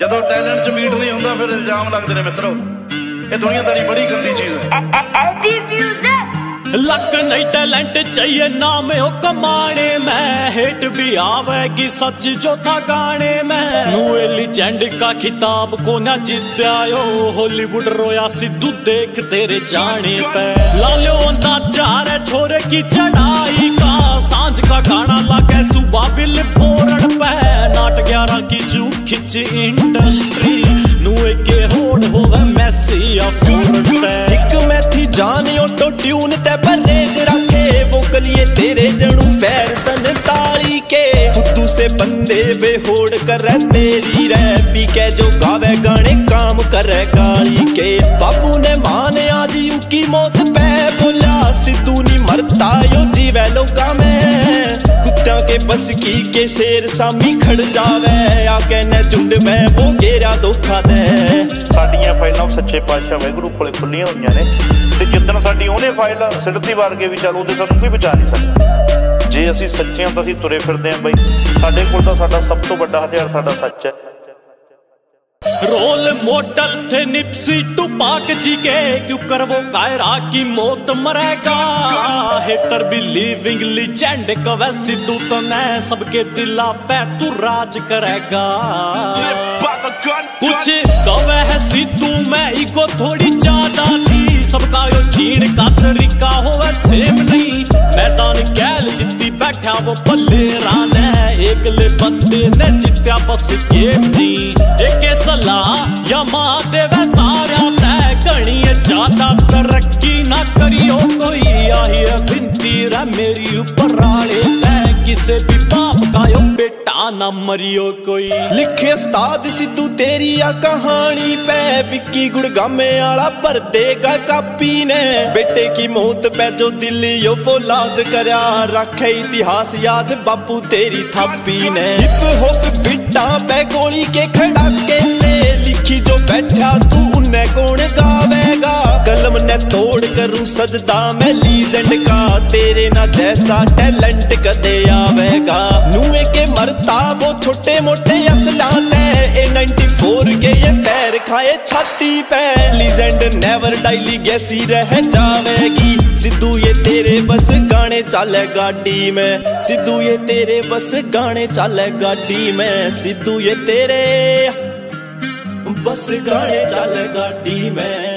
ਜਦੋਂ ਟੈਲੈਂਟ 'ਚ ਬੀਟ ਨਹੀਂ ਹੁੰਦਾ ਫਿਰ ਇਲਜ਼ਾਮ ਲੱਗਦੇ ਨੇ ਮਿੱਤਰੋ ਇਹ ਦੁਨੀਆਦਾਰੀ ਬੜੀ ਗੰਦੀ ਚੀਜ਼ ਹੈ एडी म्यूजिक ਲੱਕ ਨਹੀਂ ਟੈਲੈਂਟ ਚਾਹੀਏ ਨਾਮ ਉਹ ਕਮਾਣੇ ਮੈਂ ਹੇਟ ਵੀ ਆਵੇਗੀ ਸੱਚ ਜੋ ਥਾ ਗਾਣੇ ਮੈਂ ਨੂੰ ਇਹ ਲੀਜੈਂਡ का खिताब को ना जित्यायो हॉलीवुड रोया सिद्धू देख तेरे जाने पे लालो अंदाजा रे छोरे की चढ़ाई का सांझ का गाना लगे सुबह बिल पोरण पे नाट ग्यारह की जू ਵਿੱਚ ਇੰਡਸਟਰੀ ਨੂੰ ਏਕੇ ਹੋੜ ਹੋਵੇ ਮੈਸੀ ਆ ਇੱਕ ਮੈਥੀ ਜਾਨ ਆਟੋ ਟਿਊਨ ਤੇ ਬਰੇਜ ਰੱਖੇ, ਵੋਕਲੀਏ ਤੇਰੇ ਜਣੂ ਫੈਰ ਸਨ ਤਾਲੀ ਕੇ। ਫੁੱਦੂ ਸੇ ਬੰਦੇ ਵੇ ਹੋੜ ਕਰੇ ਤੇਰੀ ਰੈ ਪੀ ਕੇ ਜੋ ਗਾਵੇ ਗਾਣੇ ਕਾਮ ਕਰੇਗਾ ਕੁੱਤਿਆਂ ਕੇ ਬਸ ਕੀ ਕੇ ਸ਼ੇਰ ਸਾਮੀ ਖੜ ਜਾਵੇ? ਆ ਕੇ ਨੇ ਝੁੰਡ ਮੈਂ ਉਹ ਸਾਡੀਆਂ ਫਾਈਲਾਂ ਸੱਚੇ ਪਾਤਸ਼ਾਹ ਵਾਹਿਗੁਰੂ ਕੋਲੇ ਖੁੱਲੀਆਂ ਹੋਈਆਂ ਨੇ। ਤੇ ਜਿੱਦਣ ਸਾਡੀ ਉਹਨੇ ਫਾਈਲ ਸਿੱਧੀ ਵਾਰ ਵੀ ਚੱਲ ਉਹਦੇ ਸਾਨੂੰ ਕੋਈ ਬਚਾ ਨਹੀਂ ਸਕਦਾ। ਜੇ ਅਸੀਂ ਸੱਚੇ ਹਾਂ ਤਾਂ ਅਸੀਂ ਤੁਰੇ ਫਿਰਦੇ ਹਾਂ ਬਈ। ਸਾਡੇ ਕੋਲ ਤਾਂ ਸਾਡਾ ਸਭ ਤੋਂ ਵੱਡਾ ਹਥਿਆਰ ਸਾਡਾ ਸੱਚ ਹੈ। रोल मॉडल थे निप्सी टुपाक जी के। क्यों कर वो कायरा की मौत मरेगा? हेटर भी लिविंग लीजेंड कवे सिद्धू तो मैं सबके दिला पे तू राज करेगा। कुछ कवे है सिद्धू मैं इको थोड़ी ज़्यादा थी। सबका यो चीन का तरीका होवे सेम नहीं। मैदान गैल जितनी बैठा वो बल्ले रान है एकले बंदे ने जित्या बस गेम सलाह ਦੇਵੇ ਸਾਰਿਆਂ ਤੈ ਕਣੀਏ ਜ਼ਿਆਦਾ ਤਰੱਕੀ ਨਾ ਕਰਿਓ ਕੋਈ। ਆਹੀ ਬਿੰਤੀ ਰ ਮੇਰੀ ਉੱਪਰ ਵਾਲੇ ਤੈ। ਕਿਸੇ ਵੀ ਬਾਪ ਕਾਇਓ ਬੇਟਾ ਨਾ ਮਰਿਓ ਕੋਈ। ਲਿਖੇ ਉਸਤਾਦ ਸਿੱਧੂ ਤੇਰੀ ਆ ਕਹਾਣੀ ਪੈ। ਵਿੱਕੀ ਗੁੜਗਾਮੇ ਵਾਲਾ ਪਰਦੇਗਾ ਕਾਪੀ ਨੇ। ਬੇਟੇ ਕੀ ਮੌਤ ਪੈ ਜੋ ਉਹ ਫੋਲਾਦ ਕਰਿਆ। ਰੱਖੇ ਇਤਿਹਾਸ ਯਾਦ ਬਾਪੂ ਤੇਰੀ ਥਾਪੀ ਨੇ। ਹਿੱਪ ਹੁੱਪ ਬਿੱਟਾ ਪੈ ਗੋਲੀ ਕੇ ਖੜਾਕੇ ਸੇ ਲਿਖੀ ਜੋ ਬੈਠਾ ਤੂੰ ਉਨੇ ਕੌਣ ਗਾਵੇਗਾ ਕਲਮ ਨੇ ਤੋੜ ਕਰੂ ਸਜਦਾ ਮੈਂ ਲੀਜੈਂਡ ਕਾ ਤੇਰੇ ਨਾ ਜੈਸਾ ਟੈਲੈਂਟ ਕਦੇ ਆਵੇਗਾ ਨੂਏ ਕੇ ਮਰਤਾ वो छोटे मोटे असला ते ए 94 के ये पैर खाए छाती पे लीजेंड नेवर डाइली गैसी रह जावेगी सिद्धू ये तेरे बस गाने चाले गाड़ी में सिद्धू ये तेरे बस गाने चाले गाड़ी में सिद्धू ये तेरे बस गाड़े चल गाड़ी में।